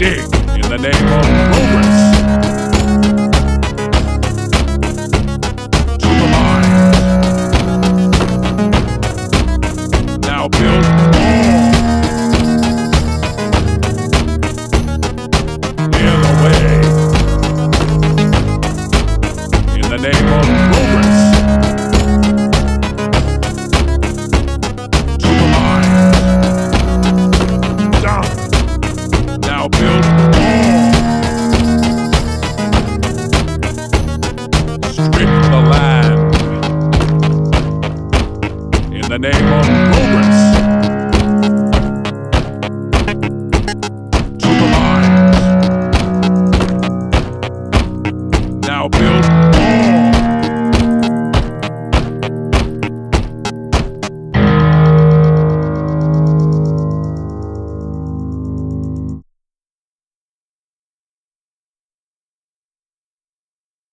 dig in the name of progress. To the line. Now build more. Clear the way. In the name of name of progress. To the line. Now build more.